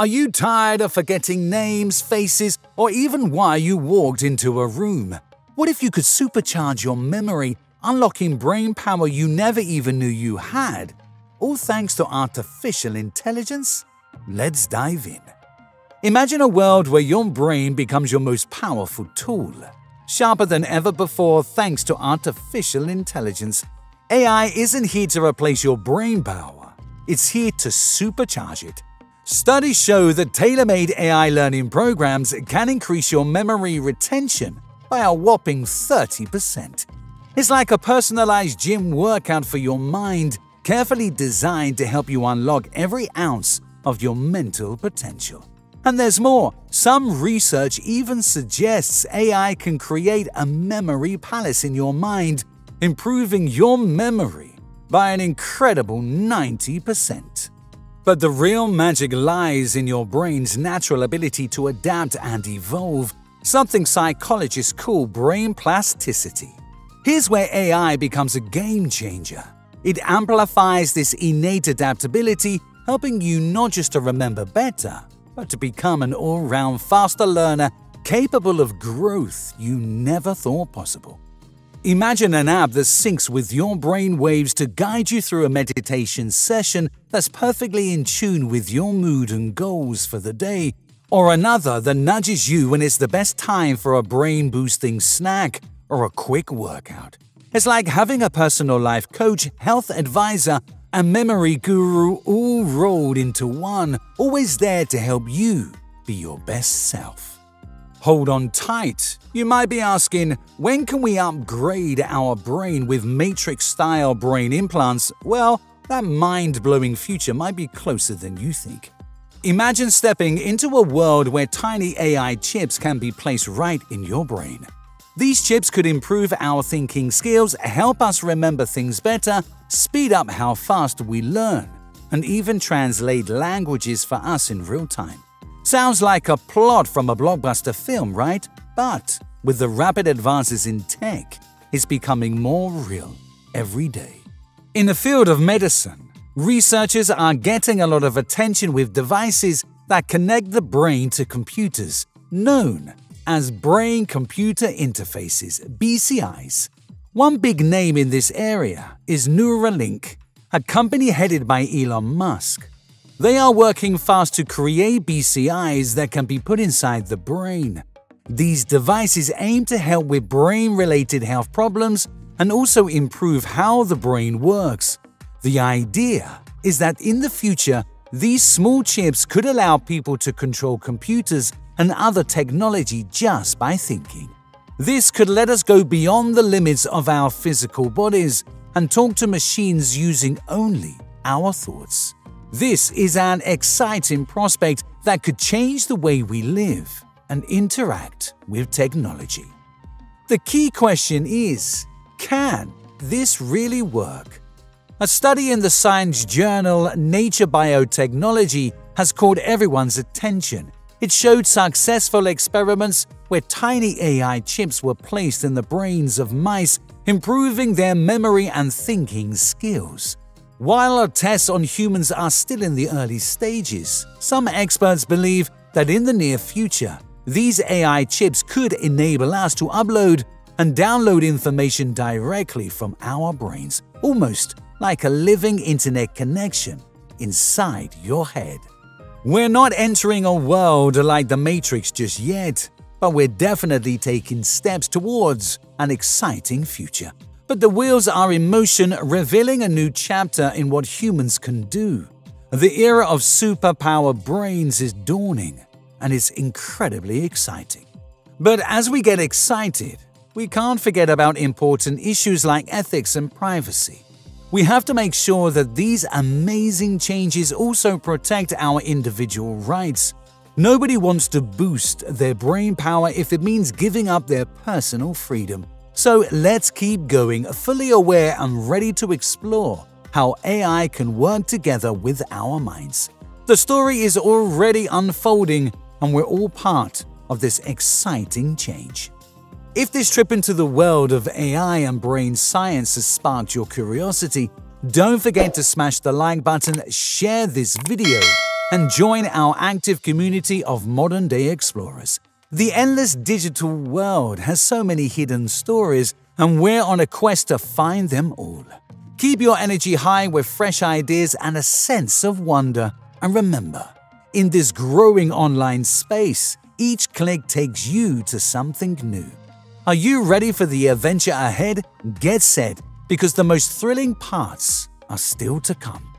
Are you tired of forgetting names, faces, or even why you walked into a room? What if you could supercharge your memory, unlocking brain power you never even knew you had? All thanks to artificial intelligence? Let's dive in. Imagine a world where your brain becomes your most powerful tool, sharper than ever before thanks to artificial intelligence. AI isn't here to replace your brain power, it's here to supercharge it. Studies show that tailor made AI learning programs can increase your memory retention by a whopping 30%. It's like a personalized gym workout for your mind, carefully designed to help you unlock every ounce of your mental potential. And there's more. Some research even suggests AI can create a memory palace in your mind, improving your memory by an incredible 90%. But the real magic lies in your brain's natural ability to adapt and evolve, something psychologists call brain plasticity. Here's where AI becomes a game changer. It amplifies this innate adaptability, helping you not just to remember better, but to become an all round faster learner capable of growth you never thought possible. Imagine an app that syncs with your brain waves to guide you through a meditation session that's perfectly in tune with your mood and goals for the day, or another that nudges you when it's the best time for a brain boosting snack or a quick workout. It's like having a personal life coach, health advisor, and memory guru all rolled into one, always there to help you be your best self. Hold on tight. You might be asking, when can we upgrade our brain with matrix style brain implants? Well, that mind blowing future might be closer than you think. Imagine stepping into a world where tiny AI chips can be placed right in your brain. These chips could improve our thinking skills, help us remember things better, speed up how fast we learn, and even translate languages for us in real time. Sounds like a plot from a blockbuster film, right? But with the rapid advances in tech, it's becoming more real every day. In the field of medicine, researchers are getting a lot of attention with devices that connect the brain to computers, known as brain computer interfaces, BCIs. One big name in this area is Neuralink, a company headed by Elon Musk. They are working fast to create BCIs that can be put inside the brain. These devices aim to help with brain related health problems and also improve how the brain works. The idea is that in the future, these small chips could allow people to control computers and other technology just by thinking. This could let us go beyond the limits of our physical bodies and talk to machines using only our thoughts. This is an exciting prospect that could change the way we live and interact with technology. The key question is can this really work? A study in the science journal Nature Biotechnology has caught everyone's attention it showed successful experiments where tiny AI chips were placed in the brains of mice, improving their memory and thinking skills. While tests on humans are still in the early stages, some experts believe that in the near future, these AI chips could enable us to upload and download information directly from our brains, almost like a living internet connection inside your head. We're not entering a world like the Matrix just yet, but we're definitely taking steps towards an exciting future. But the wheels are in motion, revealing a new chapter in what humans can do. The era of superpower brains is dawning, and it's incredibly exciting. But as we get excited, we can't forget about important issues like ethics and privacy. We have to make sure that these amazing changes also protect our individual rights. Nobody wants to boost their brain power if it means giving up their personal freedom. So let's keep going, fully aware and ready to explore how AI can work together with our minds. The story is already unfolding, and we're all part of this exciting change. If this trip into the world of AI and brain science has sparked your curiosity, don't forget to smash the like button, share this video, and join our active community of modern day explorers. The endless digital world has so many hidden stories, and we're on a quest to find them all. Keep your energy high with fresh ideas and a sense of wonder. And remember, in this growing online space, each click takes you to something new. Are you ready for the adventure ahead? Get set, because the most thrilling parts are still to come.